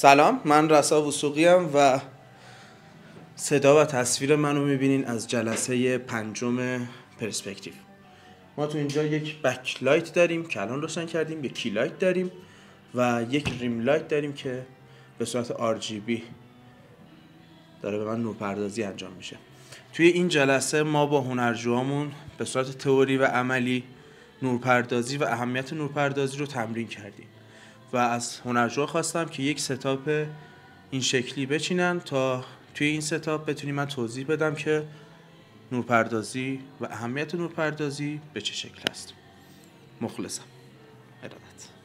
سلام من رسا وثوقی و صدا و تصویر منو می‌بینین از جلسه پنجم پرسپکتیو. ما تو اینجا یک backlight داریم که الان روشن کردیم یک key light داریم و یک rim light داریم که به صورت RGB داره به من نورپردازی انجام میشه. توی این جلسه ما با هنرجوامون به صورت تئوری و عملی نورپردازی و اهمیت نورپردازی رو تمرین کردیم. و از هنرجوها خواستم که یک ستاپ این شکلی بچینن تا توی این ستاپ بتونیم من توضیح بدم که نورپردازی و اهمیت نورپردازی به چه شکل است. مخلصم. ارادت.